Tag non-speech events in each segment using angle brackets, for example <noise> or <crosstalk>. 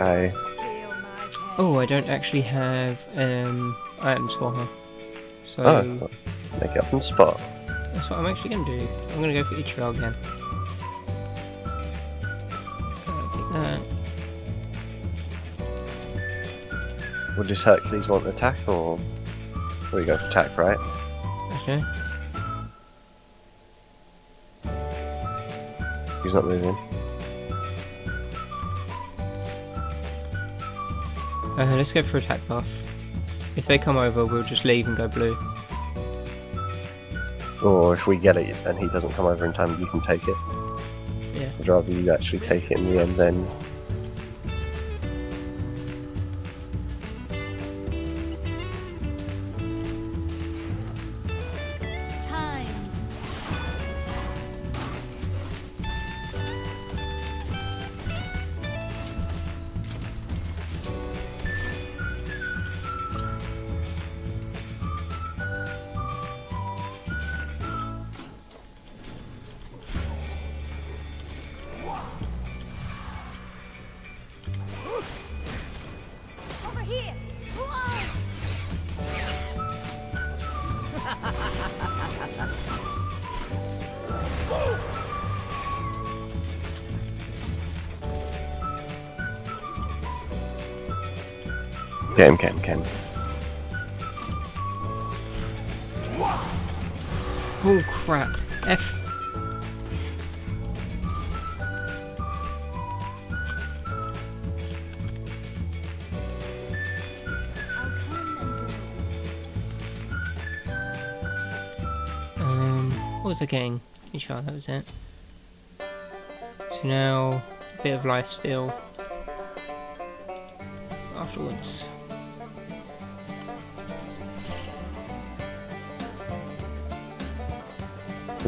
I Oh, I don't actually have um, items for her. So oh, make it up on the spot. that's what I'm actually going to do. I'm going to go for Ichiro again. Take that. Would this Hercules want attack or? We go for attack, right? Okay. He's not moving. Uh, let's go for attack buff. If they come over, we'll just leave and go blue. Or if we get it and he doesn't come over in time, you can take it. Yeah. I'd rather you actually take it in the end then. Get him, get. Oh crap. F. Um, what was I getting? You sure that was it? So now, a bit of life still. Afterwards.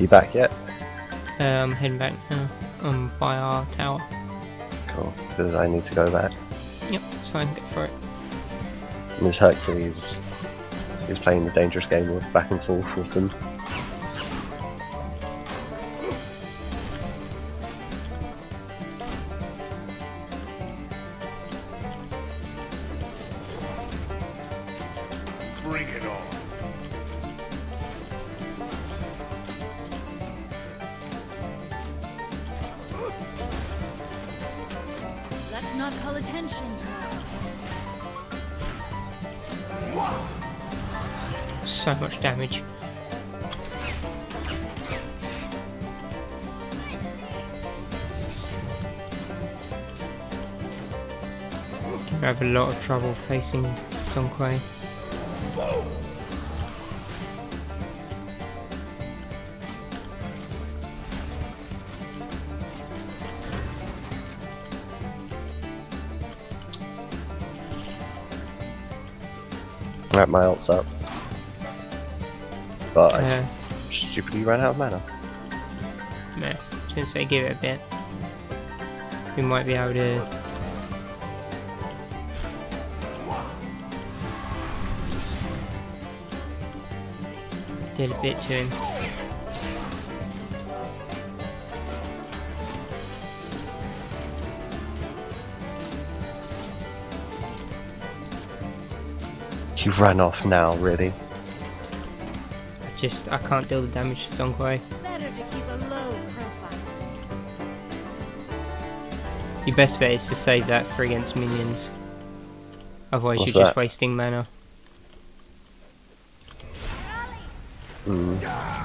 You back yet? Um, heading back now. Um, by our tower. Cool. Because I need to go back. Yep, so I can get for it. And this Hercules is playing the dangerous game of back and forth with them. Bring it on. Call attention. So much damage. I have a lot of trouble facing Zhong Kui. Right, my ult's up. But I Uh, stupidly ran out of mana. just gonna say give it a bit. We might be able to. Did a bit to him. You ran off now, really? I just I can't deal the damage to Zhong Kui. Better to keep a low profile. Your best bet is to save that for against minions. Otherwise, What's you're just wasting mana. Mm.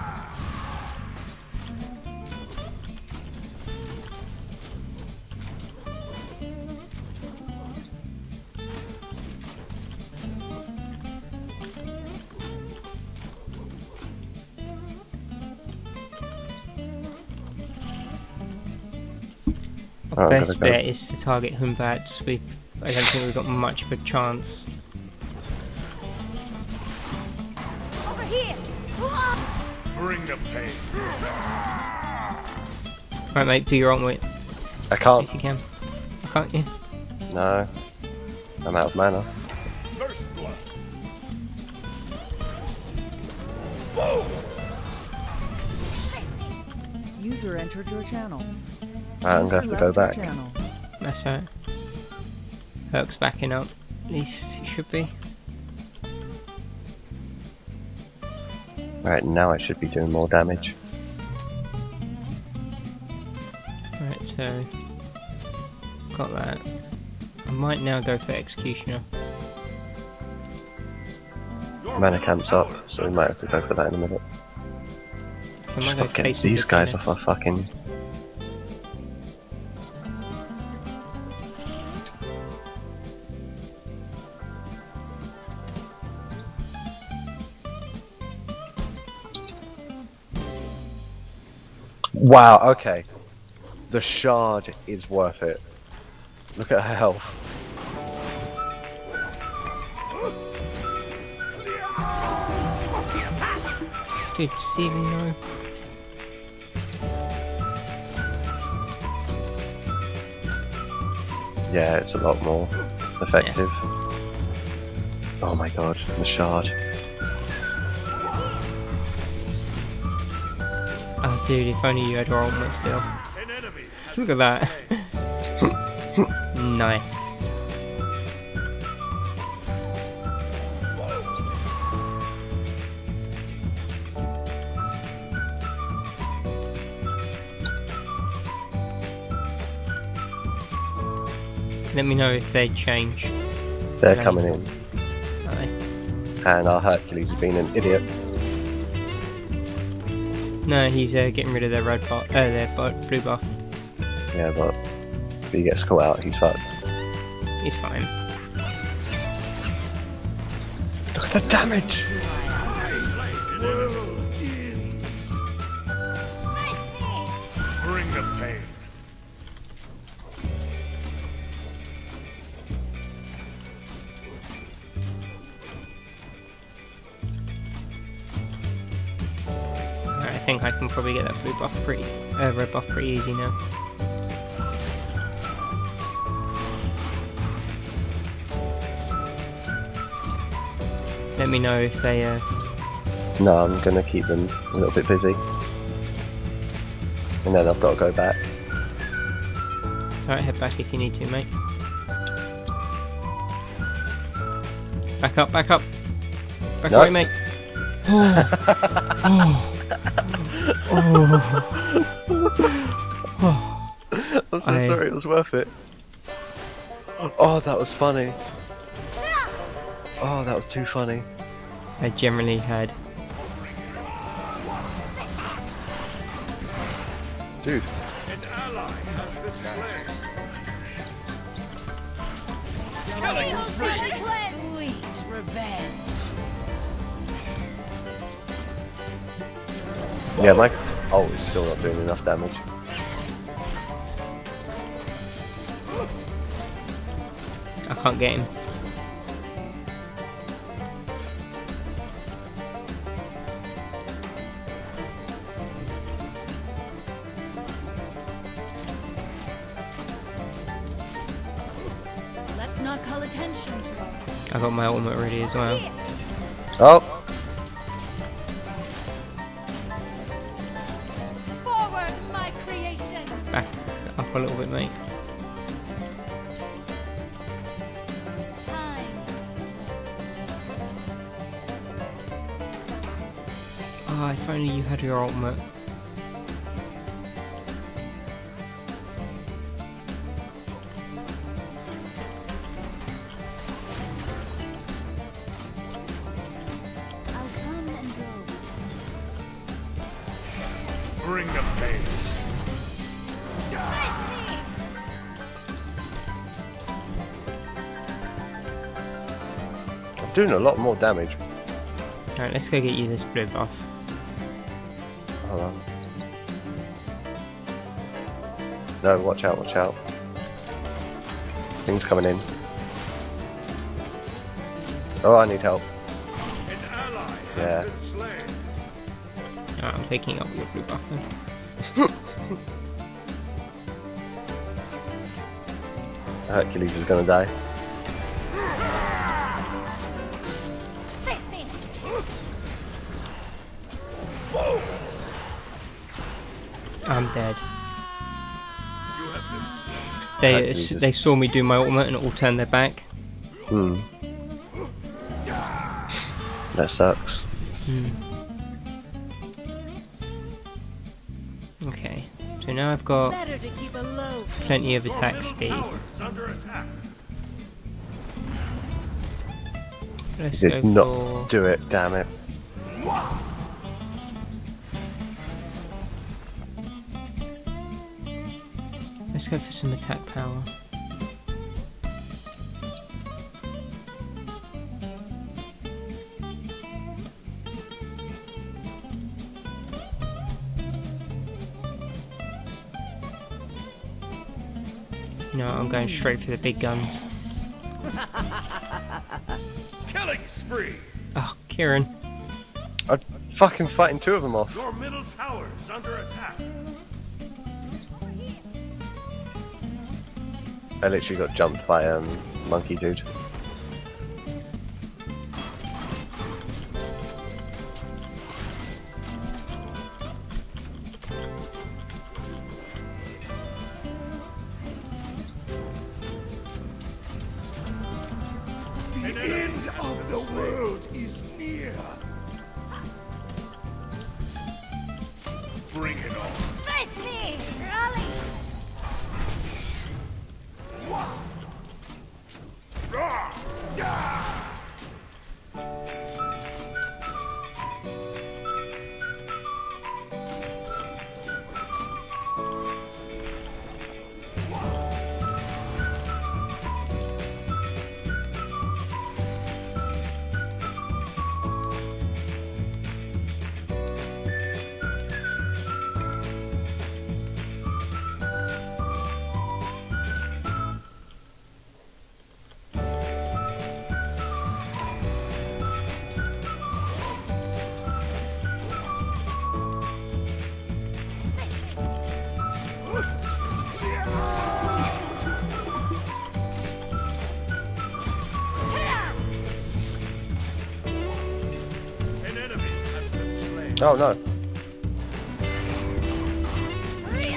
Oh, Our Alright, best gotta go. bet is to target Hun Batz. We I don't think we've got much of a chance. Over here. Whoa. Bring the pain. Right, mate, do your own way I can't. if you can. I can't you? No. I'm out of mana. First blood. User entered your channel. Right, I'm gonna have to go back. That's right. Herc's backing up. At least he should be. Right, now I should be doing more damage. Right, so got that. I might now go for Executioner. Mana camp's up, so we might have to go for that in a minute. I might Just go gotta get these guys off our fucking... Wow, okay. The shard is worth it. Look at her health. He even? Yeah, it's a lot more effective. Oh my god, the shard. Dude, if only you had your ultimate still. An enemy has Look at that. <laughs> nice. Let me know if they change. They're coming in. They? And our Hercules has been an idiot. No, he's uh, getting rid of their red buff, uh, their bu- blue buff. Yeah, but if he gets caught out, he's fucked. He's fine. Look at the damage! Probably get that blue buff pretty, uh, red buff pretty easy now. Let me know if they, uh, No, I'm gonna keep them a little bit busy. And then I've got to go back. alright, head back if you need to, mate. Back up, back up! Back No. away, mate! <laughs> <sighs> <sighs> Oh. <laughs> I'm so I- sorry, it was worth it. Oh, that was funny. Oh, that was too funny. I generally had. Dude, An ally has been slain. Sweet revenge. Yeah, my oh, it's still not doing enough damage. I can't get him. Let's not call attention to us. I got my ultimate ready as well. Oh, a little bit, mate. Time to. Ah, if only you had your ultimate. I'll come and go. Bring the pain. Doing a lot more damage. Alright, let's go get you this blue buff. Hold on. No, watch out, watch out. Things coming in. Oh, I need help. Yeah. I'm picking up your blue buff then. <laughs> Hercules is gonna die. I'm dead. You have been slain. They Hercules they saw me do my ultimate and all turned their back. Hmm. That sucks. Hmm. Okay, so now I've got Better to keep a low. plenty of attack speed. tower is under attack. Let's Did go not for do it, damn it. Let's go for some attack power. No, I'm going straight for the big guns. <laughs> Killing spree. Oh, Kieran. I'm fucking fighting two of them off. Your middle tower is under attack. I literally got jumped by um monkey dude. The end of the world is near. Oh no,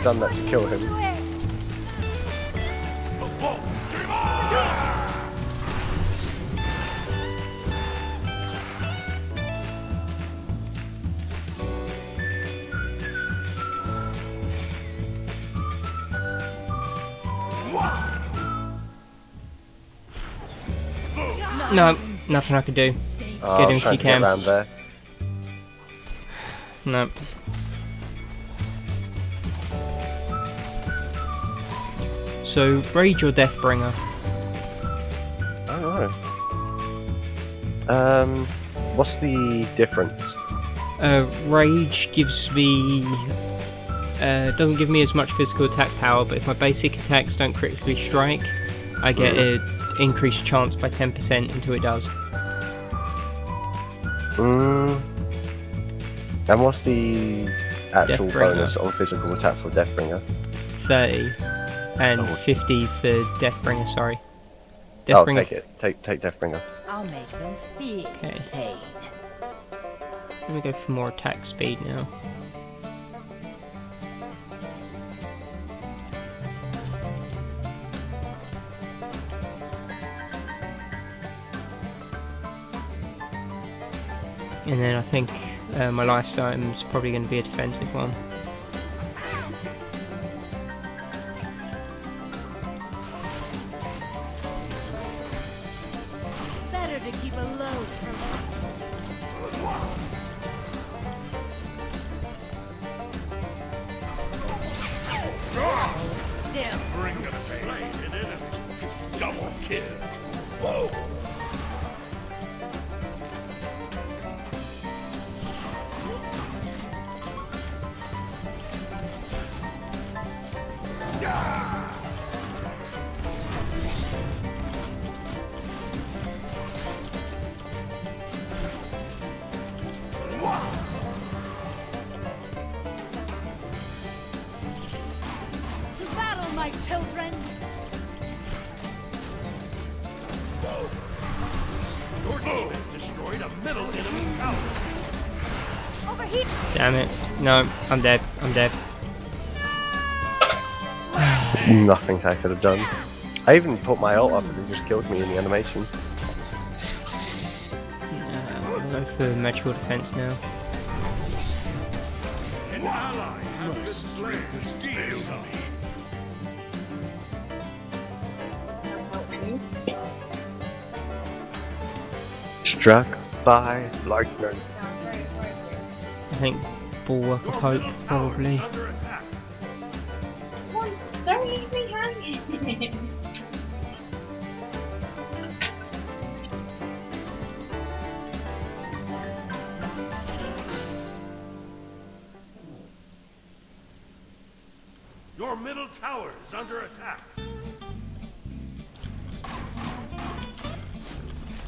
done that to kill him. No, nothing I could do. Oh, Get him if you can. Around there. No. So, Rage or Deathbringer? I don't know. Um, what's the difference? Uh, Rage gives me. Uh, doesn't give me as much physical attack power, but if my basic attacks don't critically strike, I get an increased chance by 10% until it does. Mm. And what's the actual Deathbringer. bonus on physical attack for Deathbringer? 30 and Oh. 50 for Deathbringer, sorry. Oh, Deathbringer. take it. Take take Deathbringer. I'll make them feel Okay. pain. Let me go for more attack speed now. And then I think uh, my last item is probably going to be a defensive one. Children! Your team has destroyed a middle enemy tower. Overheat! Damn it. No, I'm dead. I'm dead. <sighs> Nothing I could have done. I even put my ult up and he just killed me in the animation. Uh, I'll go for magical defense now. An ally has been slain. Struck by lightning. I think Bulwark of Hope, probably.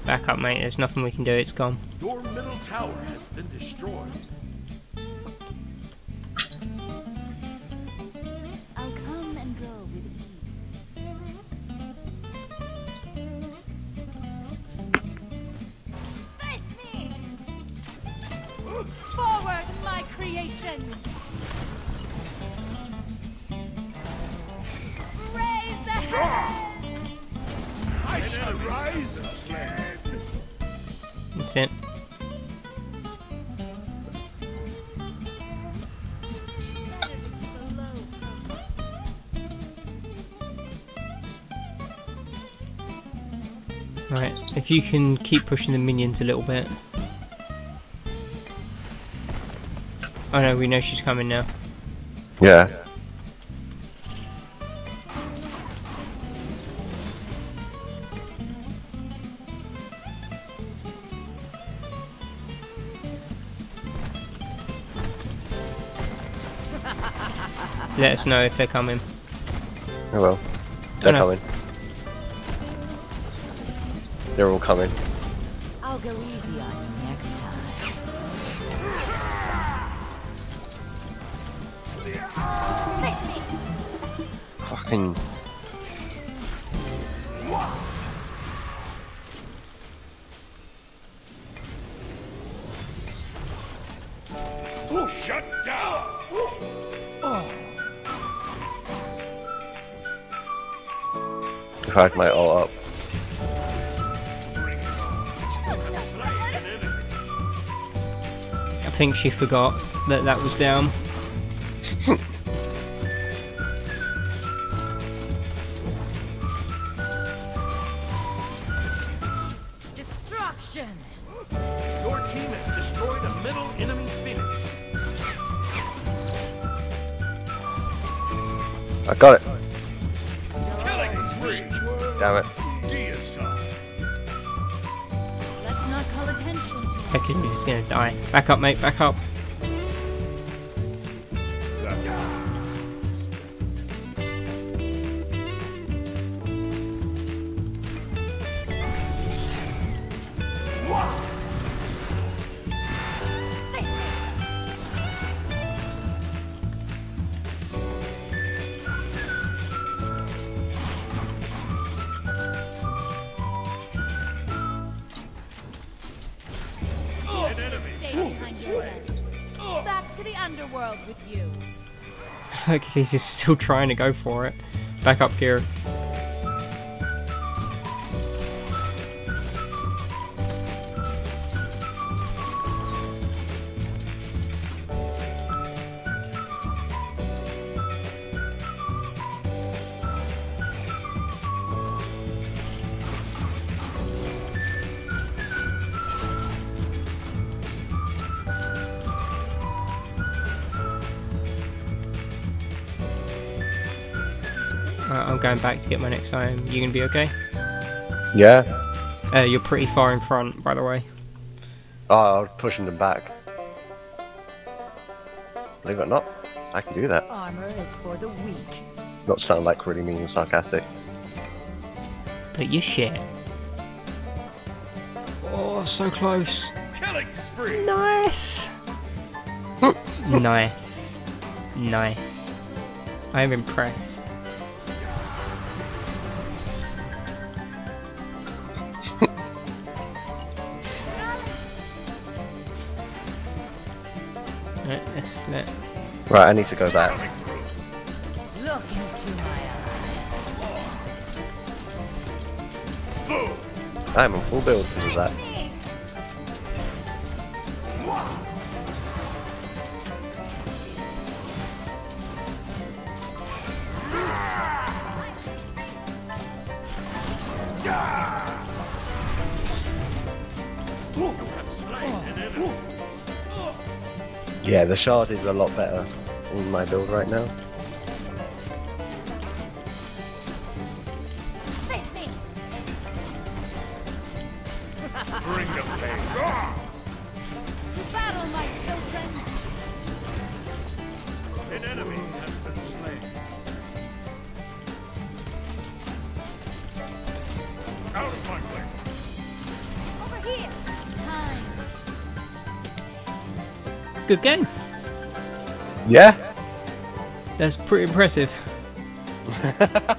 Back up, mate. There's nothing we can do. It's gone. Your middle tower has been destroyed. Right. If you can keep pushing the minions a little bit. Oh no, we know she's coming now. Yeah. Let us know if they're coming. Oh well. They're no. coming. They're all coming. I'll go easy on you next time. Face me! Fucking. Shut down. If I had my think she forgot that that was down. Destruction! Your team has destroyed a middle enemy phoenix. I got it. Killing spree. Damn it. Okay, he's just gonna die. Back up, mate. Back up. To the underworld with you. <laughs> Hercules is still trying to go for it. Back up, Kira. Alright, I'm going back to get my next item. You gonna be okay? Yeah. Uh, you're pretty far in front, by the way. Oh, I was pushing them back. Believe it or not, I can do that. Armor is for the weak. Not sound like really mean and sarcastic. But you're shit. Oh, so close. Killing spree. Nice. <laughs> nice. Nice. I am impressed. it, isn't it? Right, I need to go back. Look into my eyes. I'm in full build to do that. Yeah, the shard is a lot better in my build right now. Bring the pain. To battle, my children! An enemy has been slain. Out of my way. Over here! Good game. Yeah. That's pretty impressive. <laughs>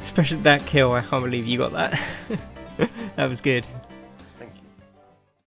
Especially that kill. I can't believe you got that. <laughs> that was good.